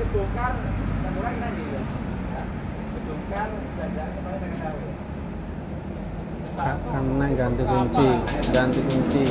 kebongkar dan orang nanti ya. Kebongkar dan kemarin saya karena ganti kunci ganti kunci.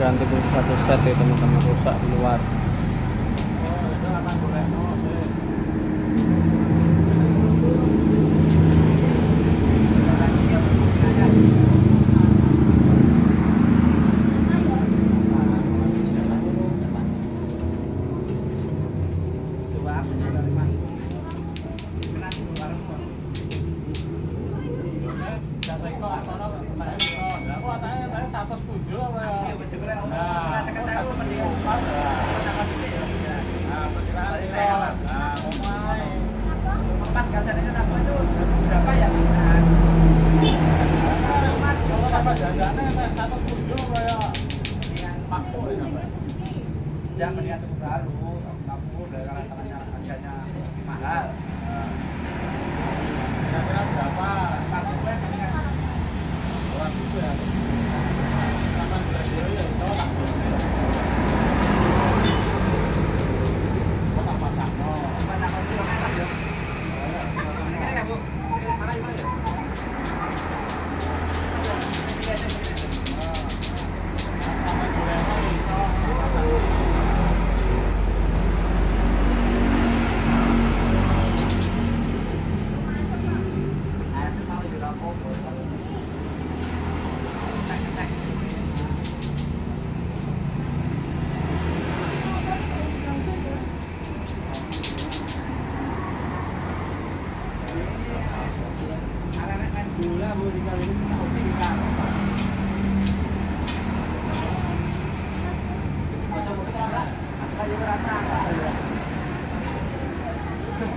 Ganti kunci satu set ya teman-teman rusak di luar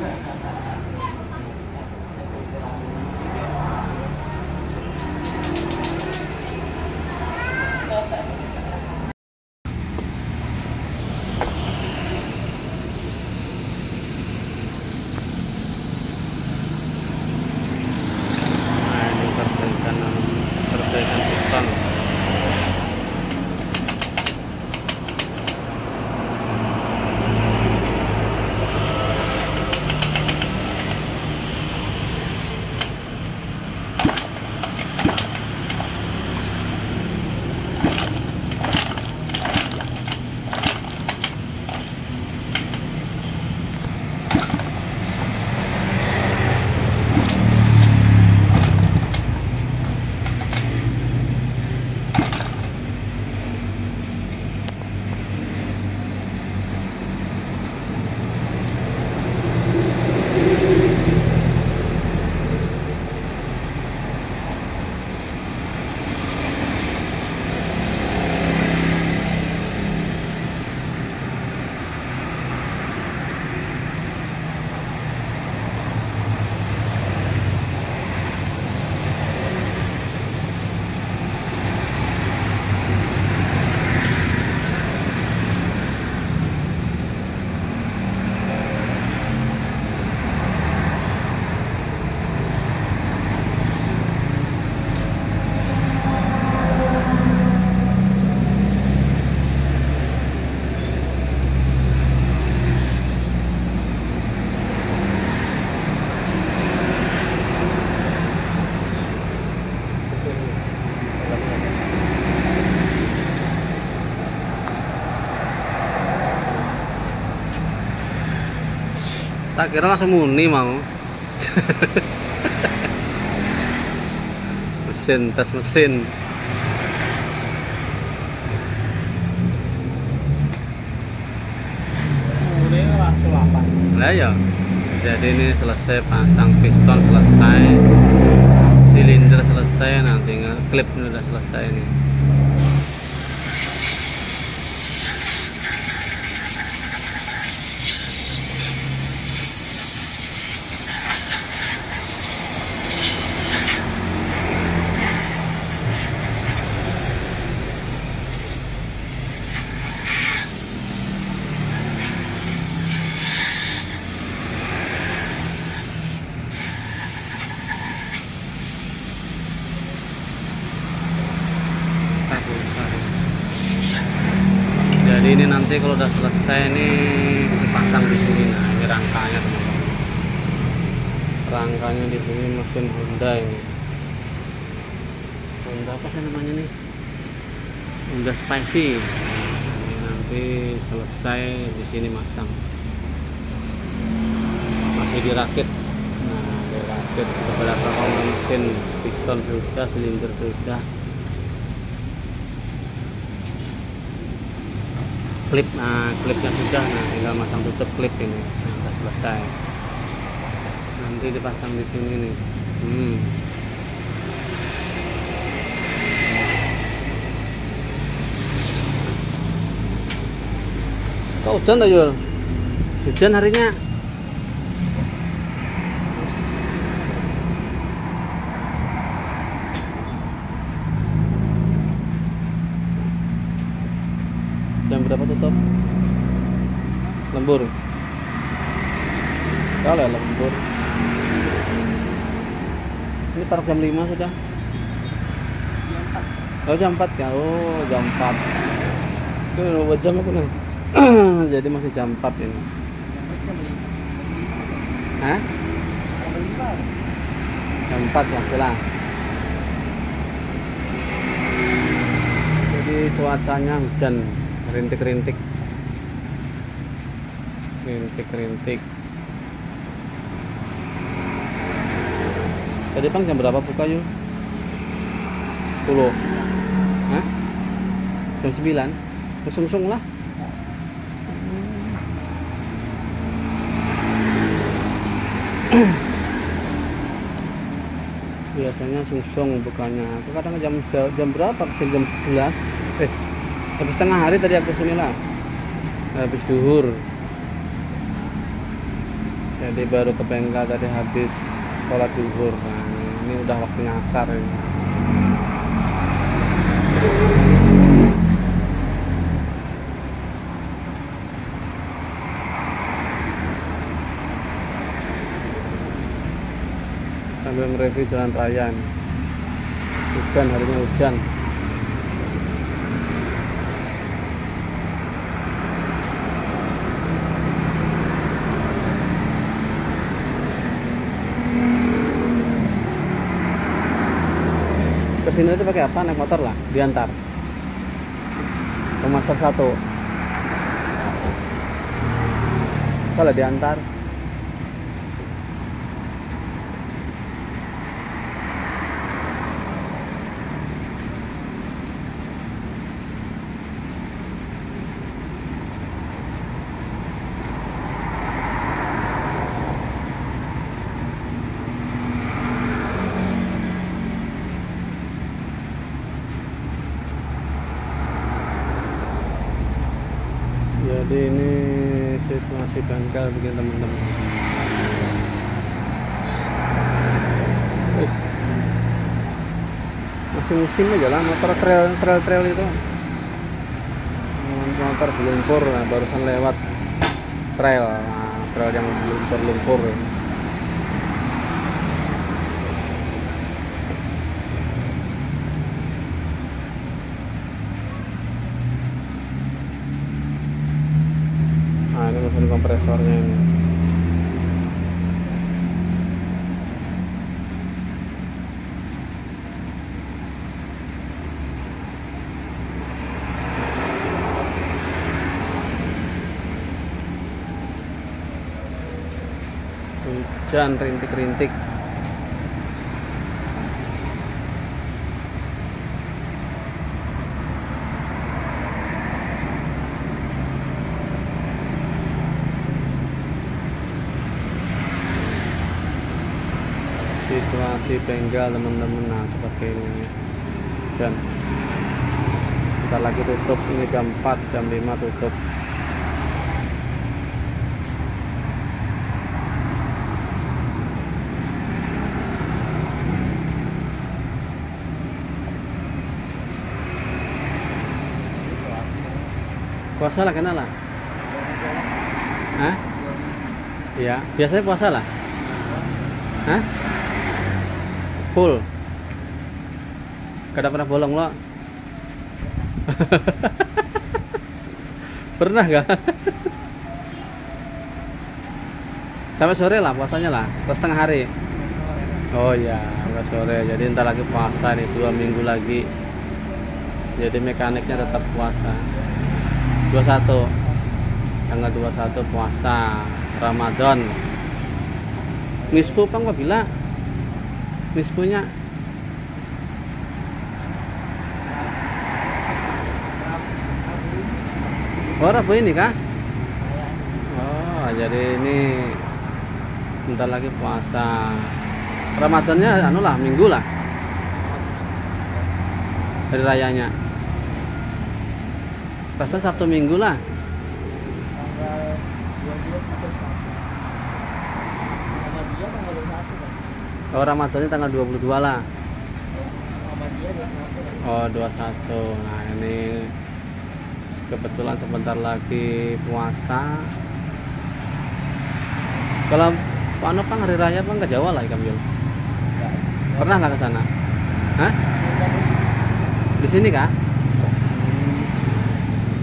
ハハハハ。Tak kira langsung muni mau. Mesin tes mesin. Lah ya jadi ini selesai pasang piston selesai. Silinder selesai nanti klip ini udah selesai nih dipasang di sini. Nah ini rangkanya. Rangkanya di sini mesin Honda ini. Honda apa sih namanya nih? Honda Spicy. Ini nanti selesai di sini masang. Masih dirakit. Nah dirakit beberapa komponen mesin. Piston sudah silinder sudah klip nah klipnya sudah nah tinggal masang tutup klip ini nah, udah selesai. Nanti dipasang di sini nih. Hmm. kok hujan tuh Yul? Hujan harinya jam berapa tutup lembur kalau lembur. Ini park jam 5 sudah. Oh jam 4 ya? Oh jam 4 itu berapa jam aku nih? Jadi masih jam 4 ini. Hah? jam 4 lah pulang. Jadi cuacanya hujan rintik-rintik. Rintik-rintik. Tadi bang jam berapa buka yuk 10 Hah? jam 9 kesungsung lah. Biasanya sungsung bukannya aku kadang jam jam berapa? Ke sini jam 11 eh habis tengah hari tadi aku sini lah. Habis duhur. Jadi baru ke bengkel tadi habis sholat duhur. Nah ini udah waktunya asar ini. Sambil mereview jalan raya nih. hujan harinya hujan ke sini itu pakai apa? Naik motor lah diantar. Ke Master satu. Kalau diantar jadi ini situasi bengkel bikin teman-teman. Eh. masih musim aja lah motor trail trail trail itu. Motor berlumpur nah, barusan lewat trail nah, trail yang lumpur lumpur nah ini mesin kompresornya ini. Hujan rintik-rintik situasi bengkel teman-teman. Nah seperti ini hujan kita lagi tutup. Ini jam 4 jam 5 tutup. Puasa lah kenal lah. Hah? Iya, biasanya puasa lah? Hah? Full Gak pernah bolong lo Pernah gak? Sampai sore lah puasanya lah, atau setengah hari. Oh iya, sampai sore. Jadi ntar lagi puasa nih, dua minggu lagi. Jadi mekaniknya tetap puasa. 21 tanggal 21 puasa Ramadan. Mispu pang bila? Mispunya Oh, Rabu ini kah? Oh, jadi ini bentar lagi puasa. Ramadannya anu lah, minggu lah. Hari rayanya. Rasa Sabtu Minggu lah. tanggal 22 atau 1 sama dia tanggal 21 kan Oh, Ramadannya tanggal 22 lah. sama dia 21 kan Oh, 21. Nah, ini kebetulan sebentar lagi puasa. Kalau Pak Ano Pang hari raya Pang ke Jawa lah Ikam Yul. Pernah lah ke sana? Hah? Di sini kah?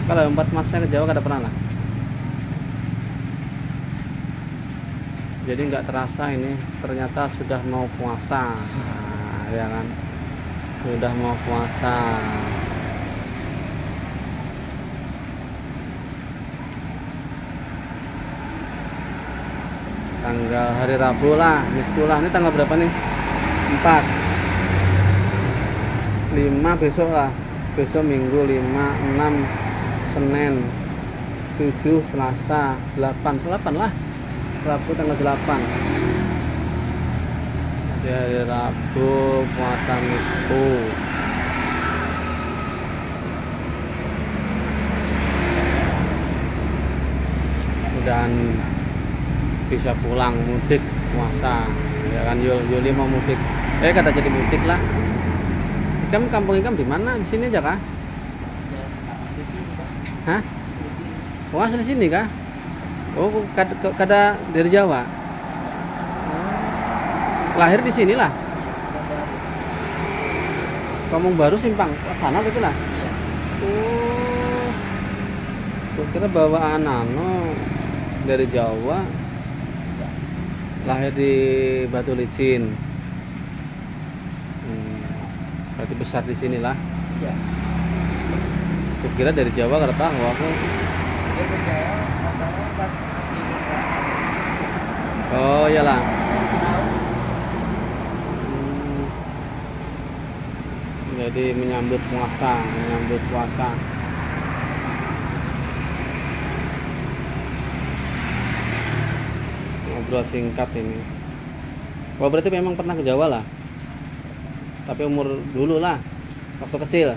Kalau empat masnya ke Jawa kada pernah lah. Jadi nggak terasa ini ternyata sudah mau puasa, nah, ya kan? Sudah mau puasa. Tanggal hari Rabu lah, Misku lah. Ini tanggal berapa nih? 4 5 besok lah besok minggu 5 6 Senin 7 Selasa 8 8 lah Rabu tanggal 8 Jadi hari Rabu puasa Misku dan bisa pulang mudik puasa. Ya kan Yul? Yuli mau mudik. Eh kata jadi mudik lah. Kamu kampung ikam di mana? Di sini aja kah? Ya sekarang di sini hah? Di sini. Oh sini kah oh kada, kada dari Jawa? Lahir di sini lah. Kampung baru simpang sana betul lah? Oh. Kira bawaan anu dari Jawa. Lahir di Batu Licin. Hmm, berarti besar di sini lah. Iya. Kira dari Jawa kada tahu aku oh iyalah. Hmm. jadi menyambut puasa menyambut puasa. Ngobrol singkat ini. Oh berarti memang pernah ke Jawa lah? Tapi umur dulu lah waktu kecil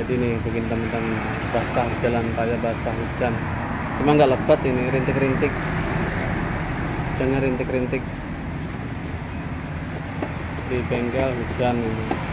jadi nih bikin teman-teman basah jalan raya basah hujan. Cuma nggak lebat ini rintik-rintik. Hujannya rintik-rintik. Di bengkel hujan ini